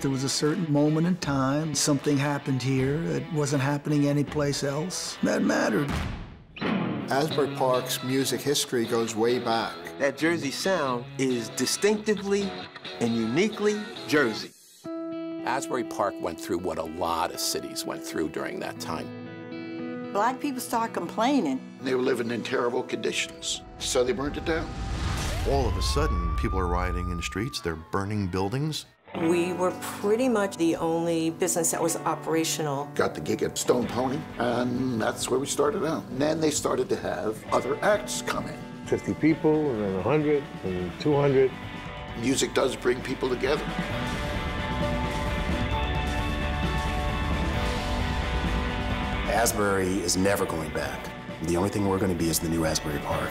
There was a certain moment in time, something happened here that wasn't happening anyplace else. That mattered. Asbury Park's music history goes way back. That Jersey sound is distinctively and uniquely Jersey. Asbury Park went through what a lot of cities went through during that time. Black people start complaining. They were living in terrible conditions, so they burned it down. All of a sudden, people are rioting in the streets, they're burning buildings. We were pretty much the only business that was operational. Got the gig at Stone Pony, and that's where we started out. And then they started to have other acts come in. 50 people, and then 100, and 200. Music does bring people together. Asbury is never going back. The only thing we're going to be is the new Asbury Park.